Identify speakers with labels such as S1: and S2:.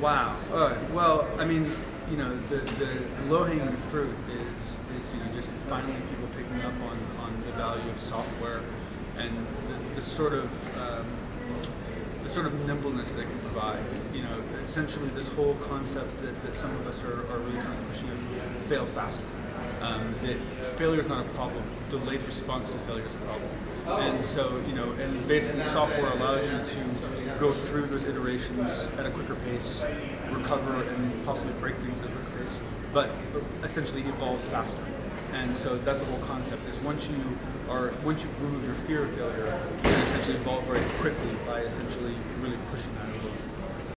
S1: Wow. Well, I mean, you know, the, the low-hanging fruit is, is, you know, just finally people picking up on, on the value of software and the, the sort of um, the sort of nimbleness they can provide. You know, essentially this whole concept that, that some of us are, are really kind of pushing fail faster. Um, that failure is not a problem. Delayed response to failure is a problem. And so, you know, and basically software allows you to go through those iterations at a quicker pace, recover and possibly break things at a quicker pace, but essentially evolve faster. And so that's the whole concept is once you are, once you remove your fear of failure, you can essentially evolve very quickly by essentially really pushing that little